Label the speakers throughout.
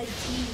Speaker 1: Red team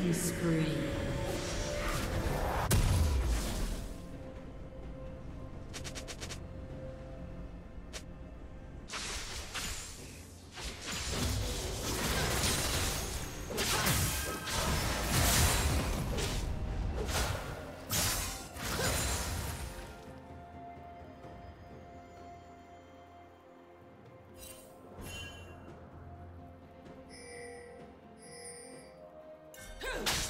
Speaker 1: Killing spree. Who?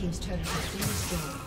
Speaker 1: Team's turret has been destroyed.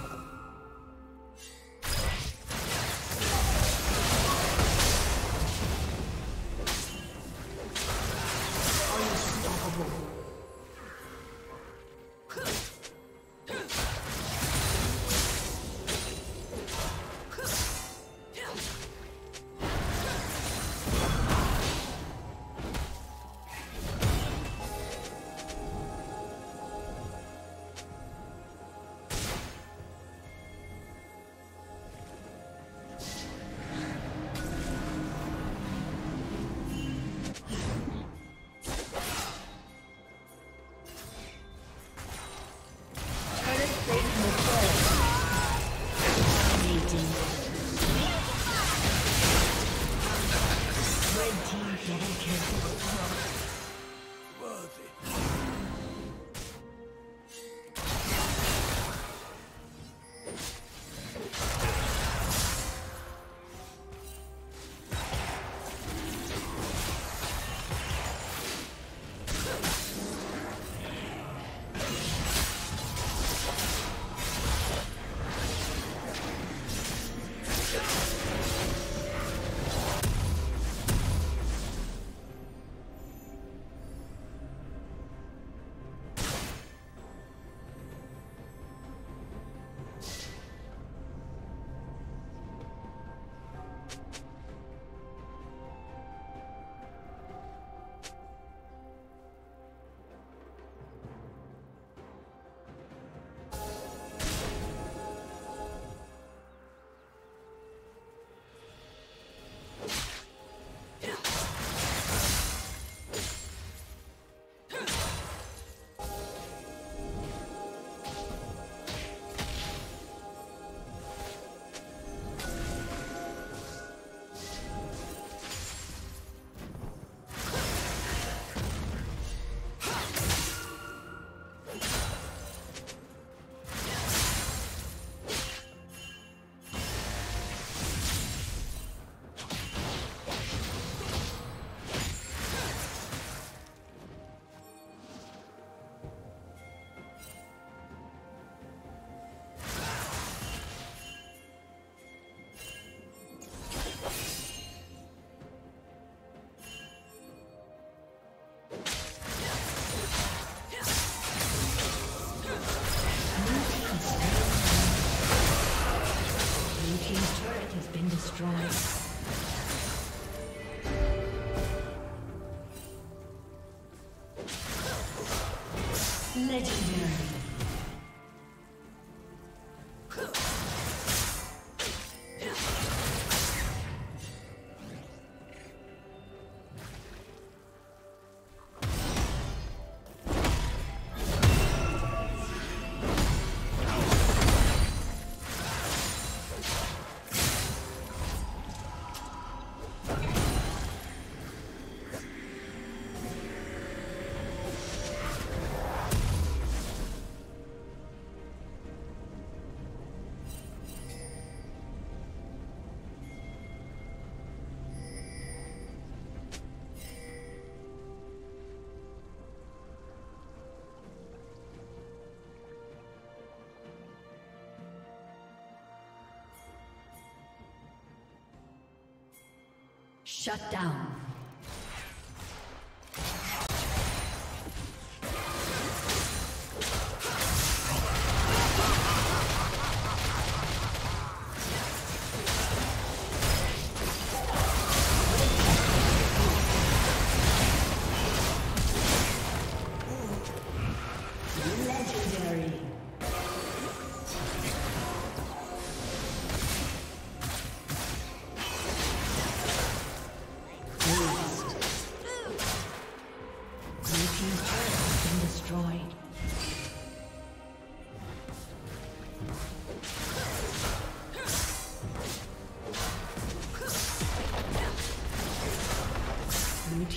Speaker 1: Shut down.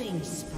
Speaker 1: Killing spree.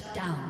Speaker 1: Shut down.